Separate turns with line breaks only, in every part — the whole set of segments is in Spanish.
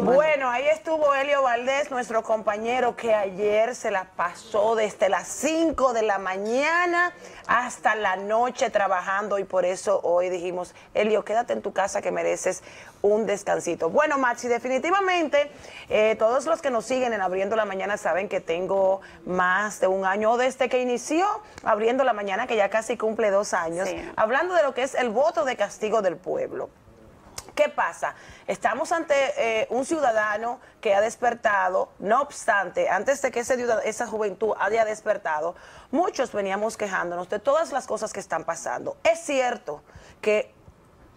Bueno, ahí estuvo Helio Valdés, nuestro compañero que ayer se la pasó desde las 5 de la mañana hasta la noche trabajando y por eso hoy dijimos, Helio, quédate en tu casa que mereces un descansito. Bueno, Maxi, definitivamente eh, todos los que nos siguen en Abriendo la Mañana saben que tengo más de un año desde que inició Abriendo la Mañana, que ya casi cumple dos años, hablando de lo que es el voto de castigo del pueblo. ¿Qué pasa? Estamos ante eh, un ciudadano que ha despertado, no obstante, antes de que esa juventud haya despertado, muchos veníamos quejándonos de todas las cosas que están pasando. Es cierto que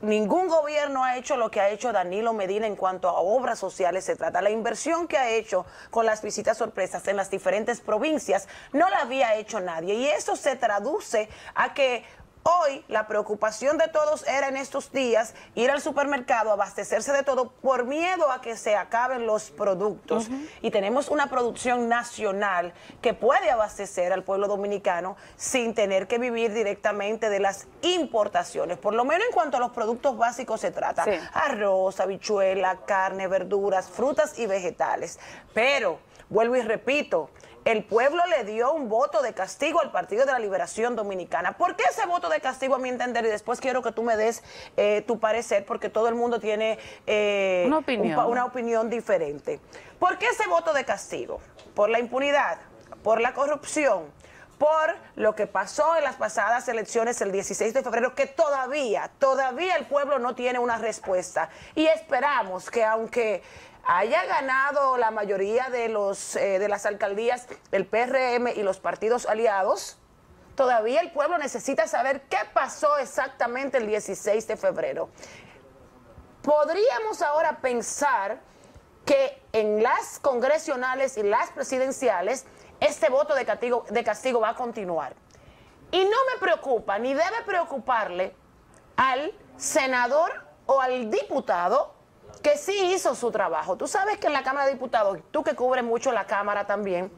ningún gobierno ha hecho lo que ha hecho Danilo Medina en cuanto a obras sociales se trata. La inversión que ha hecho con las visitas sorpresas en las diferentes provincias no la había hecho nadie. Y eso se traduce a que Hoy la preocupación de todos era en estos días ir al supermercado, abastecerse de todo por miedo a que se acaben los productos. Y tenemos una producción nacional que puede abastecer al pueblo dominicano sin tener que vivir directamente de las importaciones, por lo menos en cuanto a los productos básicos se trata. Arroz, habichuela, carne, verduras, frutas y vegetales. Pero, vuelvo y repito, el pueblo le dio un voto de castigo al Partido de la Liberación Dominicana. ¿Por qué ese voto de castigo a mi entender? Y después quiero que tú me des eh, tu parecer, porque todo el mundo tiene eh, una, opinión. una opinión diferente. ¿Por qué ese voto de castigo? Por la impunidad, por la corrupción, por lo que pasó en las pasadas elecciones el 16 de febrero, que todavía, todavía el pueblo no tiene una respuesta. Y esperamos que aunque haya ganado la mayoría de, los, eh, de las alcaldías el PRM y los partidos aliados, todavía el pueblo necesita saber qué pasó exactamente el 16 de febrero. Podríamos ahora pensar que en las congresionales y las presidenciales este voto de castigo, de castigo va a continuar. Y no me preocupa, ni debe preocuparle al senador o al diputado que sí hizo su trabajo. Tú sabes que en la Cámara de Diputados, tú que cubres mucho la Cámara también,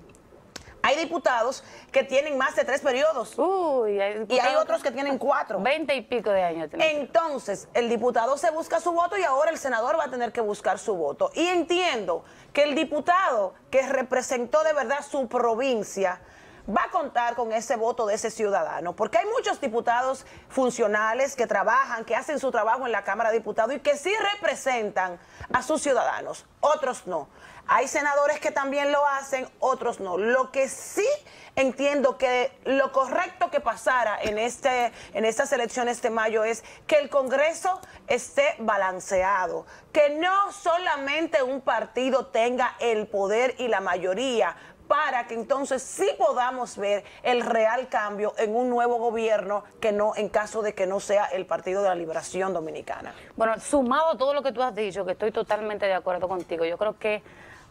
hay diputados que tienen más de tres periodos. Uy, y hay otros que tienen cuatro.
Veinte y pico de años.
Entonces, el diputado se busca su voto y ahora el senador va a tener que buscar su voto. Y entiendo que el diputado que representó de verdad su provincia va a contar con ese voto de ese ciudadano, porque hay muchos diputados funcionales que trabajan, que hacen su trabajo en la Cámara de Diputados y que sí representan a sus ciudadanos, otros no. Hay senadores que también lo hacen, otros no. Lo que sí entiendo que lo correcto que pasara en, este, en estas elecciones de mayo es que el Congreso esté balanceado, que no solamente un partido tenga el poder y la mayoría, para que entonces sí podamos ver el real cambio en un nuevo gobierno que no en caso de que no sea el Partido de la Liberación Dominicana.
Bueno, sumado todo lo que tú has dicho, que estoy totalmente de acuerdo contigo, yo creo que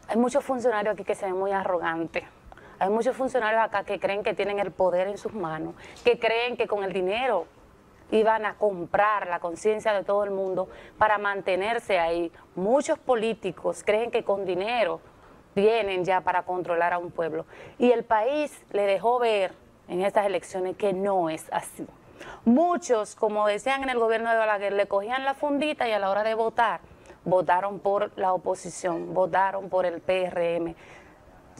hay muchos funcionarios aquí que se ven muy arrogantes. Hay muchos funcionarios acá que creen que tienen el poder en sus manos, que creen que con el dinero iban a comprar la conciencia de todo el mundo para mantenerse ahí. Muchos políticos creen que con dinero vienen ya para controlar a un pueblo. Y el país le dejó ver en estas elecciones que no es así. Muchos, como decían en el gobierno de Balaguer, le cogían la fundita y a la hora de votar, votaron por la oposición, votaron por el PRM.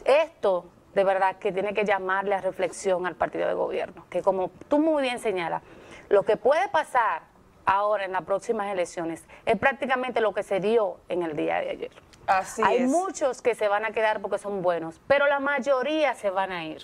Esto de verdad que tiene que llamarle a reflexión al partido de gobierno, que como tú muy bien señalas, lo que puede pasar ahora en las próximas elecciones es prácticamente lo que se dio en el día de ayer. Hay muchos que se van a quedar porque son buenos, pero la mayoría se van a ir.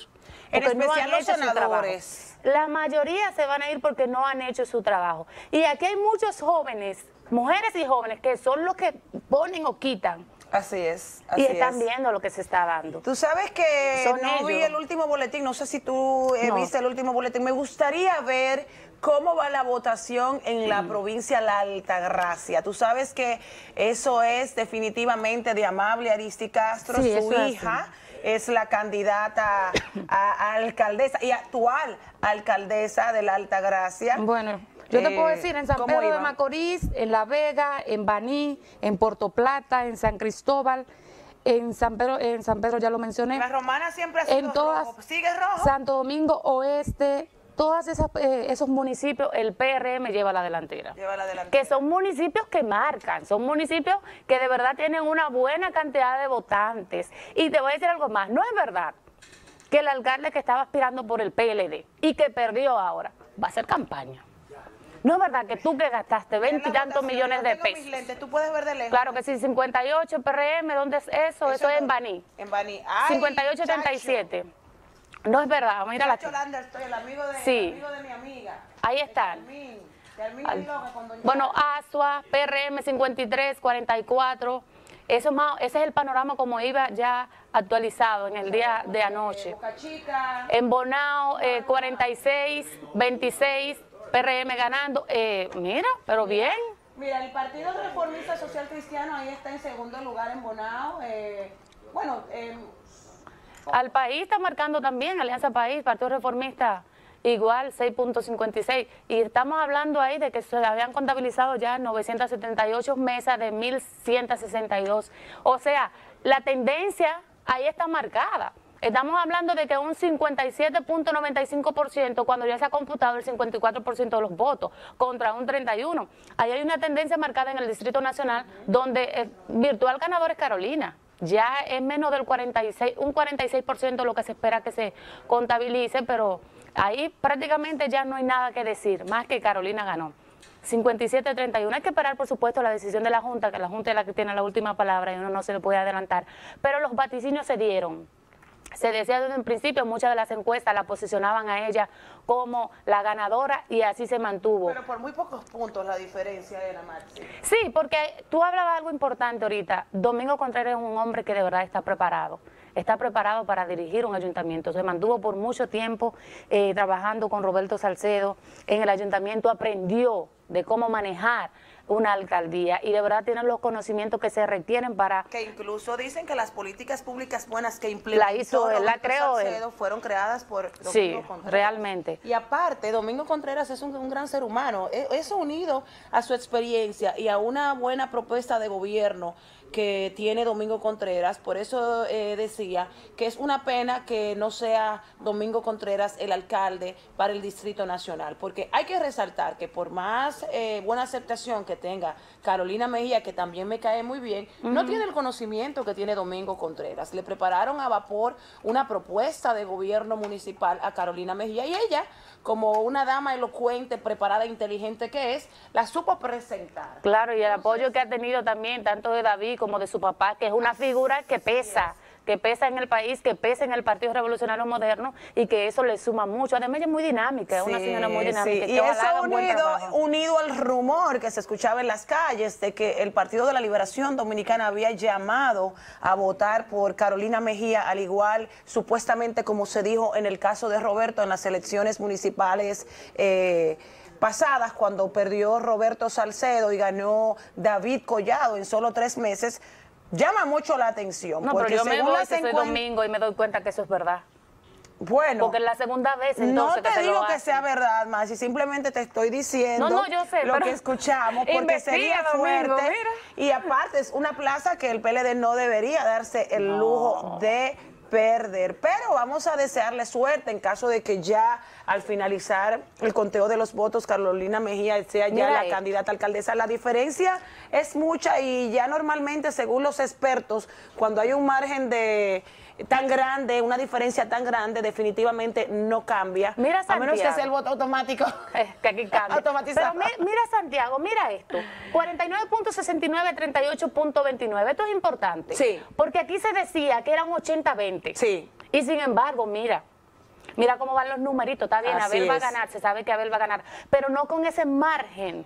En especial los senadores.
La mayoría se van a ir porque no han hecho su trabajo. Y aquí hay muchos jóvenes, mujeres y jóvenes, que son los que ponen o quitan.
Así es.
y están viendo lo que se está dando.
Tú sabes que no vi el último boletín, no sé si tú eh, viste el último boletín. Me gustaría ver ¿Cómo va la votación en la provincia La Altagracia? Tú sabes que eso es definitivamente de Amable Aristi Castro, su hija. Es, la candidata a, alcaldesa y actual alcaldesa de la Altagracia.
Bueno, yo te puedo eh, decir, en San Pedro de Macorís, en La Vega, en Baní, en Puerto Plata, en San Cristóbal, en San Pedro, en San Pedro ya lo mencioné.
La romana siempre ha sido
en todas,
rojo. ¿Sigue rojo?
Santo Domingo Oeste,
todos eh, esos municipios el PRM lleva la delantera. Lleva la delantera. Que son municipios que marcan, son municipios que de verdad tienen una buena cantidad de votantes. Y te voy a decir algo más, no es verdad que el alcalde que estaba aspirando por el PLD y que perdió ahora va a hacer campaña. No es verdad que tú que gastaste veintitantos millones de pesos.
Lentes, tú puedes ver de lejos.
Claro que sí, 58 PRM, ¿dónde es eso? Eso, es en Baní.
En Baní.
58-37. No es verdad, vamos a ir a la
estoy el amigo de, sí. el amigo de mi amiga.
Ahí están. Bueno, ASUA, PRM 53, 44. Eso más, ese es el panorama como iba ya actualizado en el día de anoche. En Bonao, 46, 26, PRM ganando. Eh, mira, pero bien.
Mira, el Partido Reformista Social Cristiano ahí está en segundo lugar en Bonao. Eh, bueno,
al país está marcando también, Alianza País, Partido Reformista igual 6.56 y estamos hablando ahí de que se habían contabilizado ya 978 mesas de 1162. O sea, la tendencia ahí está marcada. Estamos hablando de que un 57.95% cuando ya se ha computado el 54% de los votos contra un 31. Ahí hay una tendencia marcada en el Distrito Nacional donde el virtual ganador es Carolina. Ya es menos del 46, un 46% lo que se espera que se contabilice, pero ahí prácticamente ya no hay nada que decir, más que Carolina ganó. 57-31. Hay que esperar, por supuesto, la decisión de la Junta, que la Junta es la que tiene la última palabra y uno no se le puede adelantar. Pero los vaticinios se dieron. Se decía desde un principio, muchas de las encuestas la posicionaban a ella como la ganadora y así se mantuvo.
Pero por muy pocos puntos la diferencia era Maxi.
Sí, porque tú hablabas algo importante ahorita. Domingo Contreras es un hombre que de verdad está preparado. Está preparado para dirigir un ayuntamiento. Se mantuvo por mucho tiempo eh, trabajando con Roberto Salcedo en el ayuntamiento, aprendió de cómo manejar una alcaldía y de verdad tienen los conocimientos que se retienen para...
Que incluso dicen que las políticas públicas buenas que implementó la hizo él, la creó él. fueron creadas por
Domingo sí, realmente.
Y aparte, Domingo Contreras es un, gran ser humano, e, eso unido a su experiencia y a una buena propuesta de gobierno que tiene Domingo Contreras, por eso eh, decía que es una pena que no sea Domingo Contreras el alcalde para el Distrito Nacional, porque hay que resaltar que por más eh, buena aceptación que tenga Carolina Mejía, que también me cae muy bien, no tiene el conocimiento que tiene Domingo Contreras. Le prepararon a vapor una propuesta de gobierno municipal a Carolina Mejía y ella, como una dama elocuente, preparada, inteligente que es, la supo presentar.
Claro, y el apoyo que ha tenido también tanto de David como de su papá, que es una figura que pesa que pesa en el país, que pesa en el Partido Revolucionario Moderno y que eso le suma mucho. Además, ella es muy dinámica, es una señora muy dinámica.
Y eso unido, unido al rumor que se escuchaba en las calles de que el Partido de la Liberación Dominicana había llamado a votar por Carolina Mejía, al igual supuestamente como se dijo en el caso de Roberto en las elecciones municipales. Eh, pasadas, cuando perdió Roberto Salcedo y ganó David Collado en solo tres meses, llama mucho la atención.
No, porque pero yo me voy ese domingo y me doy cuenta que eso es verdad. Bueno. Porque es la segunda vez entonces
No
te
digo que sea verdad, más y simplemente te estoy diciendo lo que escuchamos, porque sería fuerte. y aparte es una plaza que el PLD no debería darse el lujo de perder. Pero vamos a desearle suerte en caso de que ya al finalizar el conteo de los votos Carolina Mejía sea ya la candidata alcaldesa. La diferencia es mucha y ya normalmente, según los expertos, cuando hay un margen de tan grande, una diferencia tan grande, definitivamente no cambia.
Mira Santiago.
A menos que sea el voto automático.
que aquí cambia. Automatizado. Pero mira Santiago, mira esto. 49.69, 38.29. Esto es importante. Sí. Porque aquí se decía que eran 80-20. Sí. Y sin embargo, mira, Mira cómo van los numeritos, está bien, Abel va a ganar, se sabe que Abel va a ganar, pero no con ese margen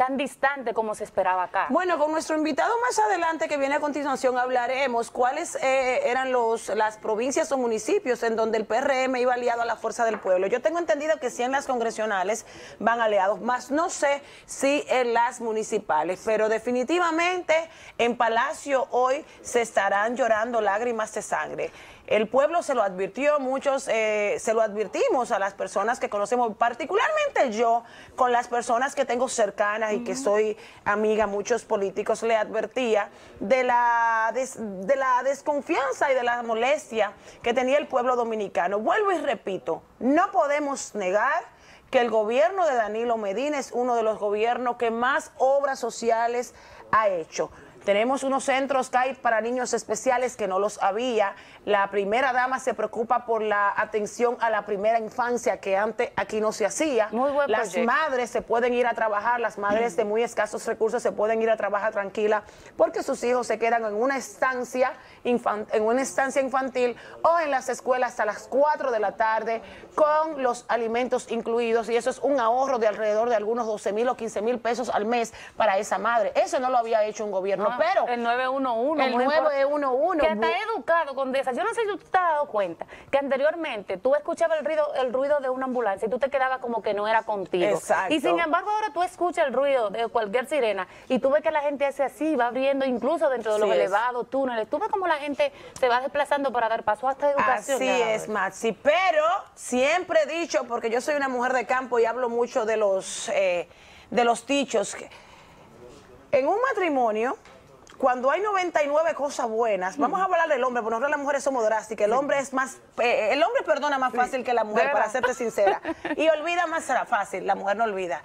tan distante como se esperaba acá.
Bueno, con nuestro invitado más adelante que viene a continuación hablaremos cuáles eh, eran los, las provincias o municipios en donde el PRM iba aliado a la Fuerza del Pueblo. Yo tengo entendido que sí en las congresionales van aliados, más no sé si en las municipales, pero definitivamente en Palacio hoy se estarán llorando lágrimas de sangre. El pueblo se lo advirtió, muchos eh, se lo advertimos a las personas que conocemos, particularmente yo, con las personas que tengo cercanas y que soy amiga, muchos políticos le advertía de la, de la desconfianza y de la molestia que tenía el pueblo dominicano. Vuelvo y repito, no podemos negar que el gobierno de Danilo Medina es uno de los gobiernos que más obras sociales ha hecho. Tenemos unos centros CAI para niños especiales que no los había. La primera dama se preocupa por la atención a la primera infancia que antes aquí no se hacía.
Muy buen
las madres se pueden ir a trabajar, las madres de muy escasos recursos se pueden ir a trabajar tranquila porque sus hijos se quedan en una estancia en una estancia infantil o en las escuelas hasta las 4 de la tarde con los alimentos incluidos y eso es un ahorro de alrededor de algunos 12 mil o 15 mil pesos al mes para esa madre. Eso no lo había hecho un gobierno pero
el 911.
El 911.
Que está educado con esa. Yo no sé si tú te has dado cuenta que anteriormente tú escuchabas el ruido, el ruido de una ambulancia y tú te quedabas como que no era contigo.
Exacto.
Y sin embargo ahora tú escuchas el ruido de cualquier sirena y tú ves que la gente hace así, va abriendo incluso dentro de los elevados, túneles. Tú ves como la gente se va desplazando para dar paso a esta educación.
Así es, Maxi. Pero siempre he dicho, porque yo soy una mujer de campo y hablo mucho de los, eh, de los dichos, en un matrimonio cuando hay 99 cosas buenas, vamos a hablar del hombre, porque nosotros las mujeres somos drásticas, el hombre es más, eh, el hombre perdona más fácil que la mujer, para serte sincera, y olvida más fácil, la mujer no olvida.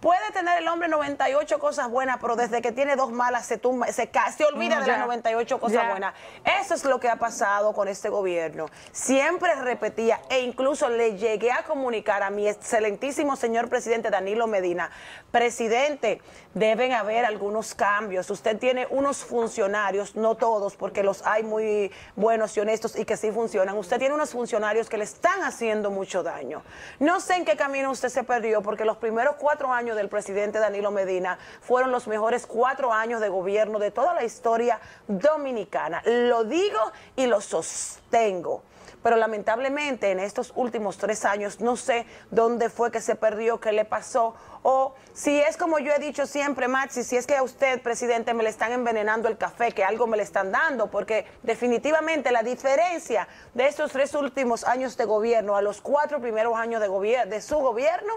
Puede tener el hombre 98 cosas buenas, pero desde que tiene dos malas se, tumba, se, se olvida de las 98 cosas buenas. Eso es lo que ha pasado con este gobierno. Siempre repetía e incluso le llegué a comunicar a mi excelentísimo señor presidente Danilo Medina, presidente, deben haber algunos cambios. Usted tiene unos funcionarios, no todos, porque los hay muy buenos y honestos y que sí funcionan. Usted tiene unos funcionarios que le están haciendo mucho daño. No sé en qué camino usted se perdió, porque los primeros cuatro años del presidente Danilo Medina fueron los mejores cuatro años de gobierno de toda la historia dominicana. Lo digo y lo sostengo pero lamentablemente en estos últimos tres años no sé dónde fue que se perdió, qué le pasó, o si es como yo he dicho siempre, Maxi, si es que a usted, presidente, me le están envenenando el café, que algo me le están dando, porque definitivamente la diferencia de estos tres últimos años de gobierno a los cuatro primeros años de, de su gobierno,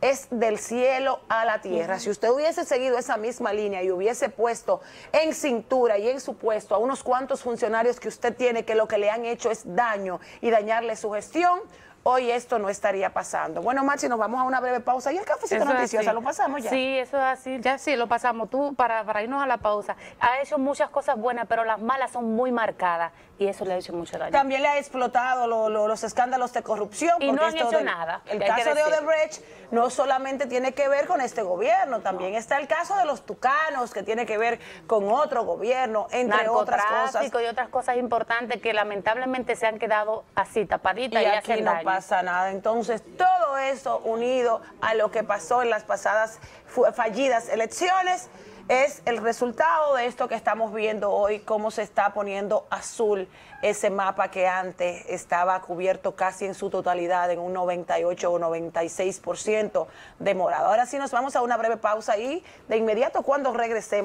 es del cielo a la tierra. Si usted hubiese seguido esa misma línea y hubiese puesto en cintura y en su puesto a unos cuantos funcionarios que usted tiene que lo que le han hecho es daño y dañarle su gestión, hoy esto no estaría pasando. Bueno, Maxi, nos vamos a una breve pausa y el cafecito noticioso, ¿lo pasamos ya?
Sí, eso es así, ya sí, lo pasamos. Tú, para, para irnos a la pausa, ha hecho muchas cosas buenas, pero las malas son muy marcadas y eso le ha hecho mucho daño.
También le ha explotado los escándalos de corrupción.
Y no han hecho nada.
El caso de Odebrecht no solamente tiene que ver con este gobierno, también está el caso de los tucanos, que tiene que ver con otro gobierno, entre otras cosas.
y otras cosas importantes que lamentablemente se han quedado así, tapaditas y,
y aquí no Entonces, todo eso unido a lo que pasó en las pasadas fallidas elecciones, es el resultado de esto que estamos viendo hoy, cómo se está poniendo azul ese mapa que antes estaba cubierto casi en su totalidad, en un 98 o 96% de morado. Ahora sí nos vamos a una breve pausa y de inmediato cuando regresemos.